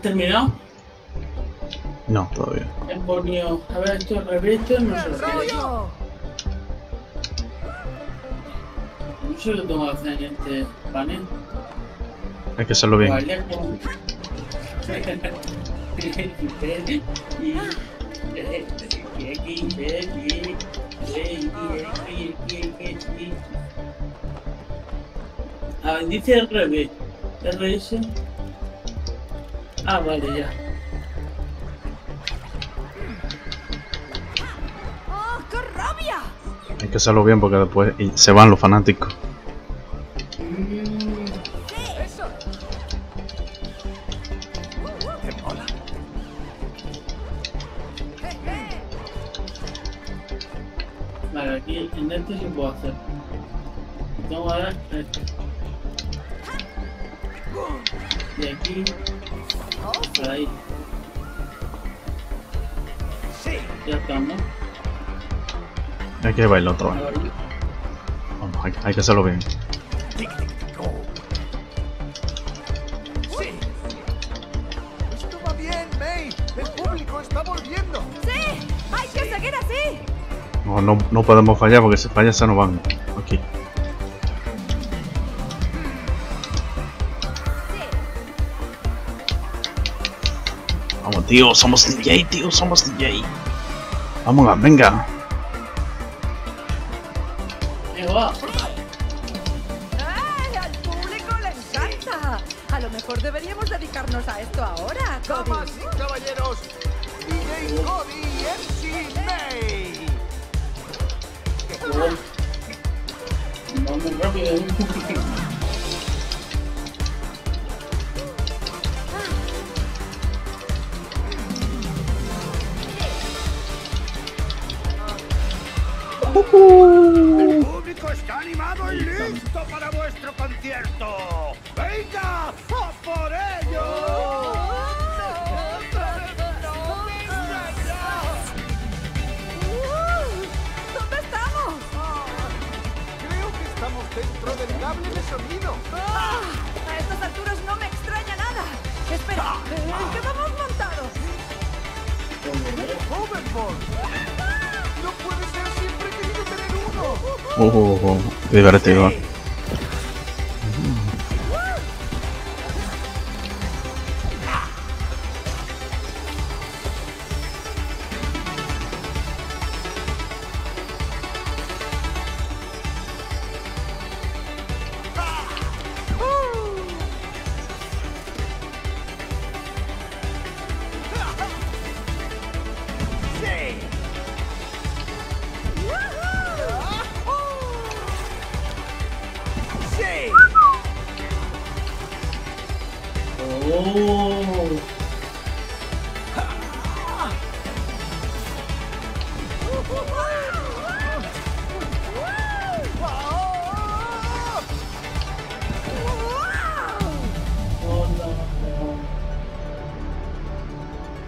¿Has terminado? No, todavía. Ponido. A ver, esto esto no se lo quiero. No sé lo tengo que hacer en este panel. Hay que hacerlo bien. Vale, como- A ver, dice revés. RS. Ah, vale, ya. ¡Oh, qué rabia! Hay que hacerlo bien porque después se van los fanáticos. Ahí. ¡Sí! Ya estamos. Hay que bailar otra vez. Vamos, hay, hay que hacerlo bien. ¡Tic-tic-go! ¡Sí! ¡Esto va bien, May! ¡El público está volviendo! ¡Sí! ¡Hay que seguir así! No, no, no podemos fallar porque si falla se nos van. Tío, somos DJ, tío, somos DJ. Vamos, venga. ahí va. ¡Ay! ¡Al público le encanta! A lo mejor deberíamos dedicarnos a esto ahora, Cody. Damas y caballeros, DJ Cody y MC May. Vamos rápido. El público está animado y listo para vuestro concierto. ¡Venga! ¡A por ello! ¿Dónde estamos? Creo que estamos dentro del cable de sonido. Ah, a estas alturas no me extraña nada. Espera, ¿en qué vamos montados? ¡Hoverboard! Oh, oh, oh, divertido.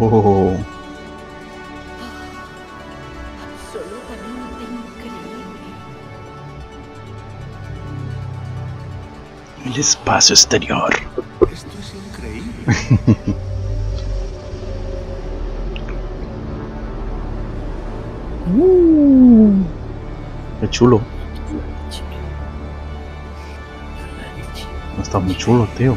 Oh, Absolutamente increíble. el espacio exterior. Esto es increíble. Qué chulo. Está muy chulo, tío.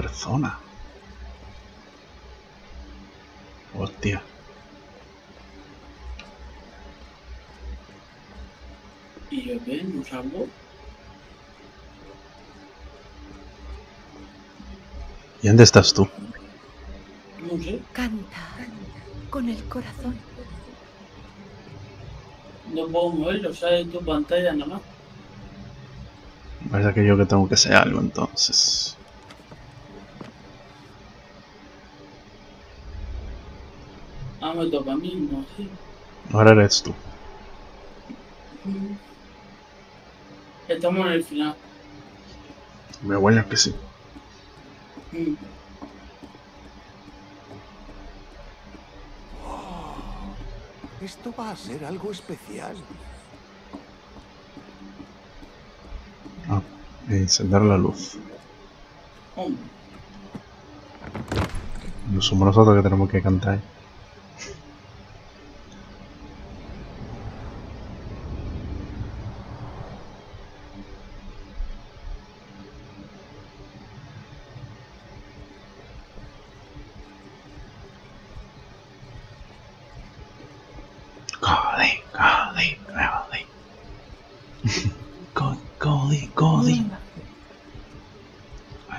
Oh, en primera persona. Hostia. ¿Y yo qué? ¿No salgo? ¿Y dónde estás tú? No sé. Canta con el corazón. No puedo moverlo, sale en tu pantalla nada más. Parece que yo que tengo que hacer algo entonces. Ah, sí. Ahora eres tú. Estamos en el final. Me huele a que sí. Mm. Esto va a ser algo especial. Ah, encender la luz. Hombre, No somos nosotros que tenemos que cantar. Golly.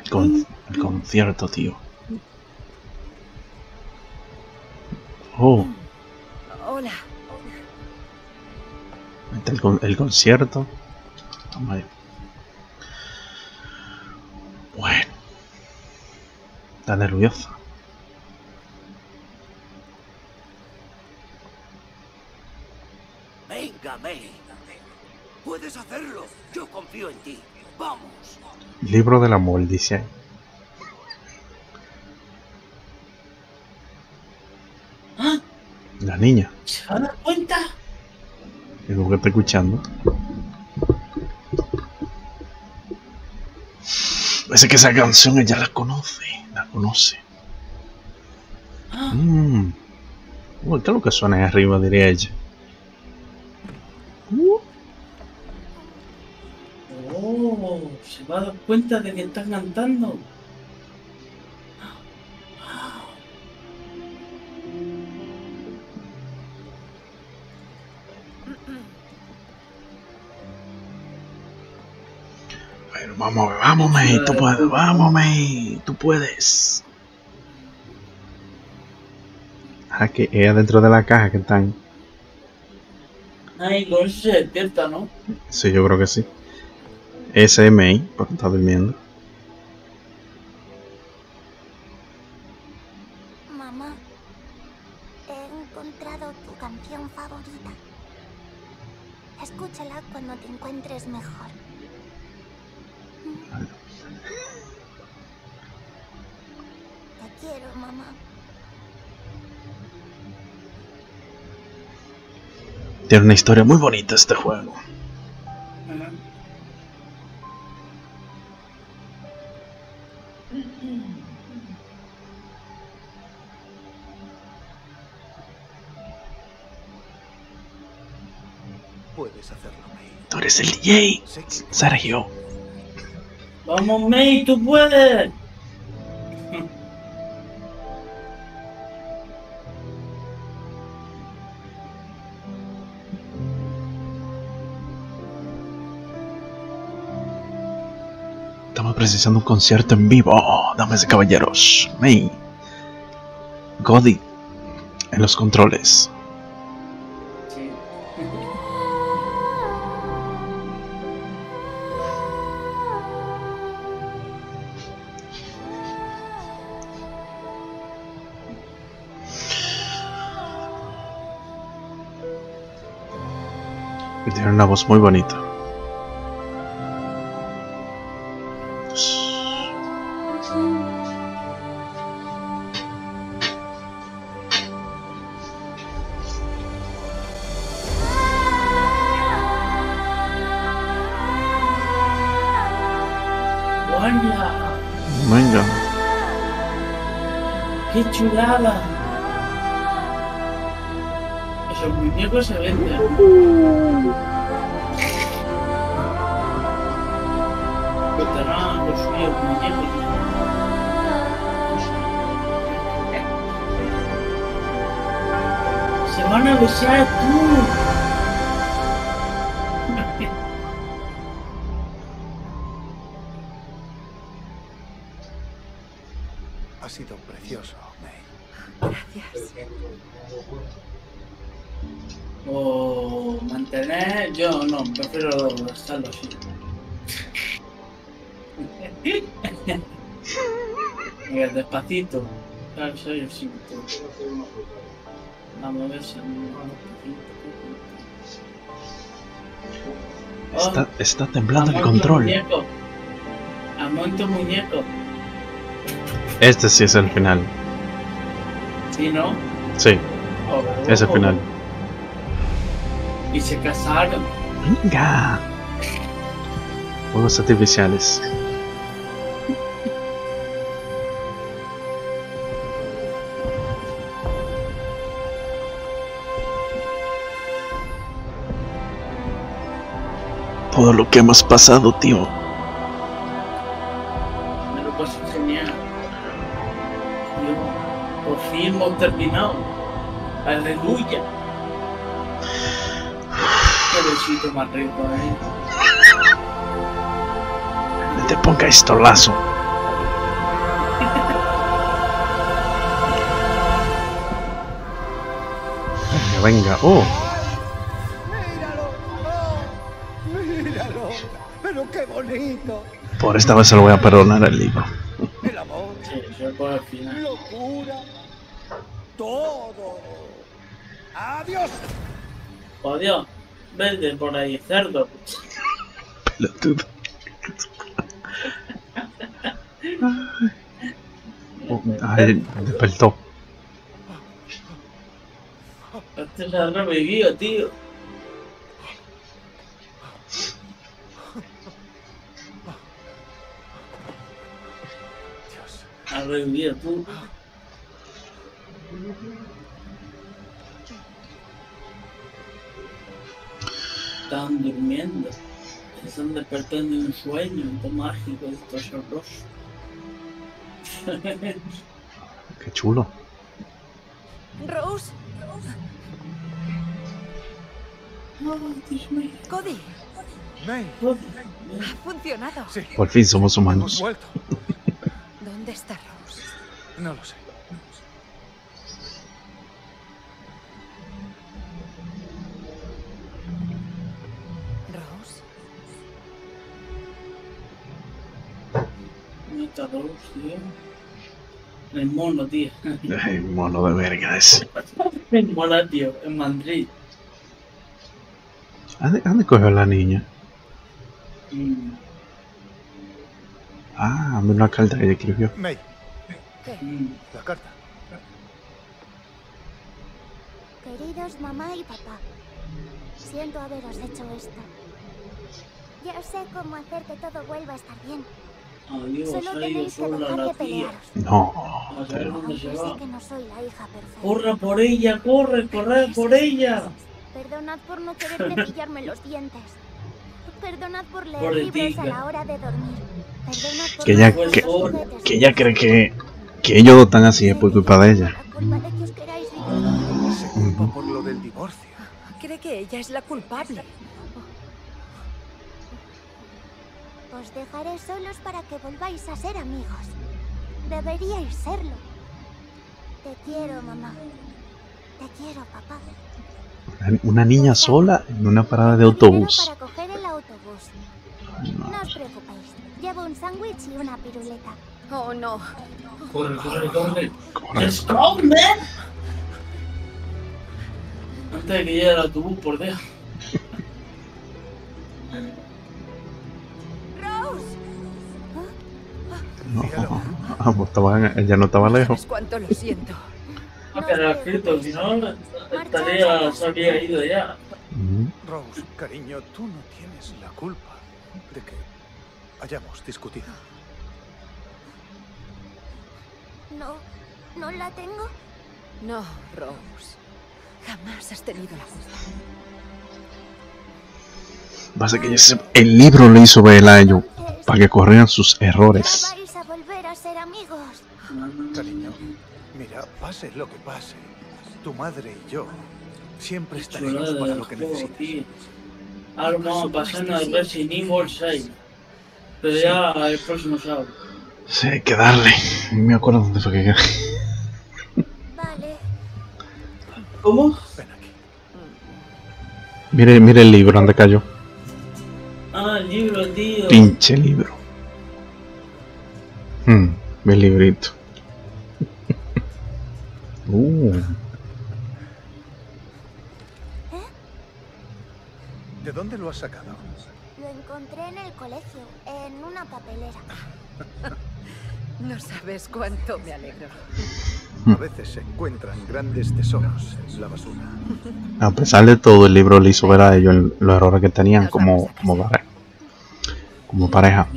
El, con- el concierto, tío. Oh, Hola. está el, con- el concierto. Ahí. Bueno. Está nerviosa. Venga, May. Puedes hacerlo. Yo confío en ti. Vamos. Libro del amor, dice ahí. ¿Ah? La niña. ¿Se va a dar cuenta? Digo que está escuchando. Parece que esa canción ella la conoce. La conoce. Ah, Mmm. Uy, ¿Qué es lo que suena ahí arriba? Diría ella. Cuenta de que está cantando. Bueno, vamos, vamos, May, tú puedes, vamos, May, tú puedes. Ah, que es dentro de la caja que están. Ay, con eso se despierta, ¿no? Sí, yo creo que sí. May, porque está durmiendo. Mamá, he encontrado tu canción favorita. Escúchala cuando te encuentres mejor. Te quiero, mamá. Tiene una historia muy bonita este juego. Eres el DJ, Sergio. Vamos, May, tú puedes. Estamos precisando un concierto en vivo, damas y caballeros. May. Godi. En los controles. Y tiene una voz muy bonita. Estarán construidos muñecos. ¡Se van a besar Despacito. Claro, soy el cinto. Vamos a ver si... Oh, Está, está temblando el control. Muñeco. Amor, tu muñeco. Este sí es el final. ¿Sí, no? Sí, Oh, es el oh. final. Y se casaron. Venga. Juegos artificiales. Todo lo que hemos pasado, tío. Me lo pasé genial. Yo, por fin hemos terminado. Aleluya. Qué besito más rico, eh. No te ponga esto lazo. Venga, venga. Oh, por esta vez se lo voy a perdonar el libro. El amor, Sí, yo por locura, todo. ¡Adiós! Oh Dios, vende por ahí, cerdo. Pelotudo. Ay, despertó. Este se ha revivido, tío. Ha revivido tú. Están durmiendo. Se están despertando en un sueño, esto mágico, esto sabroso. Qué chulo. Rose, Oh, Dios mío. Cody, May, Oh, ha funcionado. sí, Por fin somos humanos. ¿Dónde está Rose? No lo sé. Rose, ¿Dónde está Rose, tío? El mono, tío. Ay, mono de verga ese. El mono, tío, en Madrid. ¿Dónde, dónde cogió la niña? Mm, Ah, dame una carta que ella escribió. May, ¿qué? la carta. Queridos mamá y papá, siento haberos hecho esto. Ya sé cómo hacer que todo vuelva a estar bien. Adiós, Solo ha ido tenéis que sola dejar la de tía. pelearos. No, dónde Aunque se sé va. que no soy la hija perfecta. ¡Corre por ella, corre, corre por ella! Perdonad por no querer cepillarme los dientes. Perdonad por leer Pobrecita. libros a la hora de dormir. Perdonad por Que hacer que- que ella cree que, que ellos están así es por culpa de ella. Se culpa por lo del divorcio. Cree que ella es la culpable. Os dejaré solos para que volváis a ser amigos. Deberíais serlo. Te quiero, mamá. Te quiero, papá. Una niña sola en una parada de autobús. Para coger el autobús. No os preocupéis. Llevo un sándwich y una piruleta. Oh, no. ¡Corre, corre, corre! Corre. ¡Let's go, man! Antes de que llegue el autobús, por Dios. Rose, No, ah, pues estaba- ella no estaba lejos. ¿sabes cuánto lo siento? Ah, era escrito, si no, estaría, se habría ido ya. Rose, cariño, tú no tienes la culpa de que hayamos discutido. No, no la tengo. No, Rose. Jamás has tenido la culpa. Pasa que ese- el libro le hizo ver a ellos para que corrieran sus errores. vais a volver a ser amigos. Cariño, mira, pase lo que pase, tu madre y yo siempre estaremos Chulada para lo que juego, necesites. tío. Ahora vamos a pasarnos al Resident Evil 6. Pero ya el próximo sábado. Sí, hay que darle. No me acuerdo dónde fue que quedé. Vale. ¿Cómo? Ven aquí. Mire, mire el libro donde cayó. Ah, el libro, tío. Pinche libro. Hmm, mi librito. uh, ¿De dónde lo has sacado? Lo encontré en el colegio, en una papelera. No sabes cuánto me alegro. A veces se encuentran grandes tesoros en la basura. a pesar de todo, el libro le hizo ver a ellos el- los errores que tenían como, como, pare- como pareja.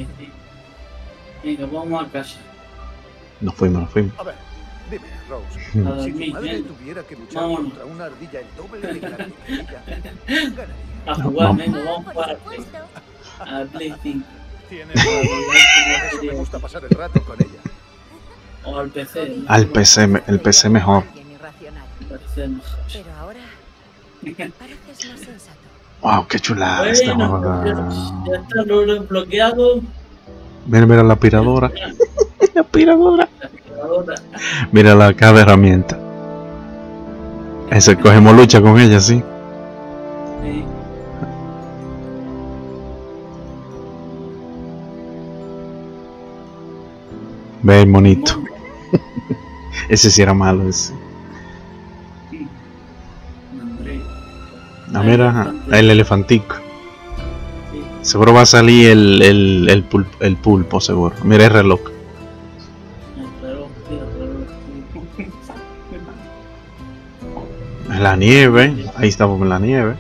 Venga, vamos a casa. Nos fuimos, nos fuimos. A ver, dime, Rose. Si tu madre tuviera que luchar Vámonos. contra una ardilla el doble de grande que ella, ¿quién ganaría? A jugar, Vamos. venga, vamos para supuesto. a Play 5. Por eso me gusta pasar el rato con ella. O al PC. ¿no? Al PC, el PC mejor. Pero ahora pareces más sensato. Wow, qué chulada esta Bueno, juega. ya, ya está lo desbloqueado. Mira, mira la aspiradora. la aspiradora. Mira la caja de herramientas. Ese cogemos lucha con ella, sí. sí. Ve el monito. ese sí era malo, ese. Ah, mira, el elefantico. Seguro va a salir el, el, el, pul- el pulpo, seguro. Mira el reloj. La nieve. Ahí estamos en la nieve.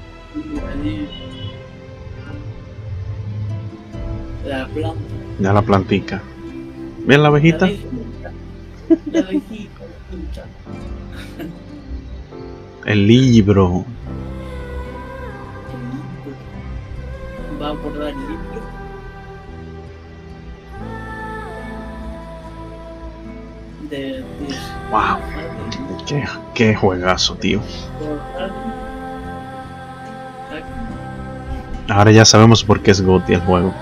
La planta. Ya la plantica. Mira la abejita. La abejita. El libro. Va a borrar el libro. De, de Wow. Qué, qué juegazo, tío. Ahora ya sabemos por qué es GOTY el juego.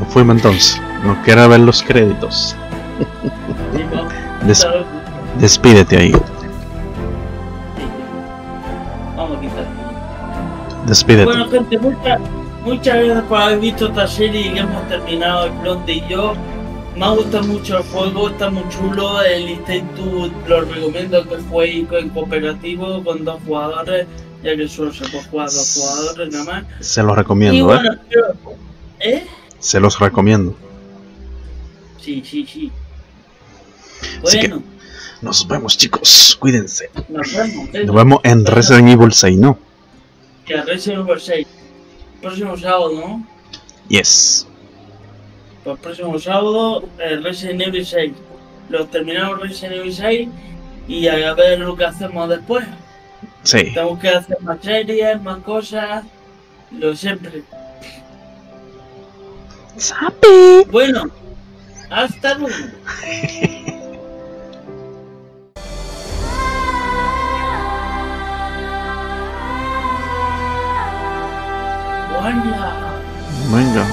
Nos fuimos entonces. No quiero ver los créditos. Des- despídete ahí. Vamos a quitar. Despídete. Bueno, gente, muchas, muchas gracias por haber visto esta serie que hemos terminado el Blonde y yo. Me ha gustado mucho el juego, está muy chulo. El Instituto lo recomiendo que jueguéis en cooperativo con dos jugadores, ya que solo se puede jugar dos jugadores nada más. Se los Y recomiendo, ¿eh? ¿eh? Se los recomiendo. Sí, sí, sí. Así que- Bueno, Nos vemos, chicos. Cuídense. nos vemos. ¿eh? Nos vemos en Resident Evil 6, ¿no? Que Resident Evil 6. Próximo sábado, ¿no? Yes. Pues próximo sábado, el Resident Evil 6. Lo terminamos Resident Evil 6 y a ver lo que hacemos después. Sí. Tenemos que hacer más series, más cosas, lo siempre. ¡Sapi! Bueno, hasta luego. ¡Hola! Venga.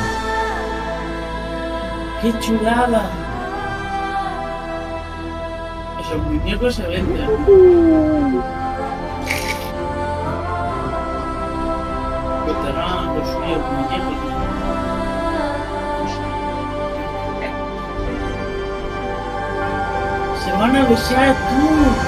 ¡Qué chulada! Esos muñecos se venden. Pues tendrán los suyos muñecos. Se van a besar tú.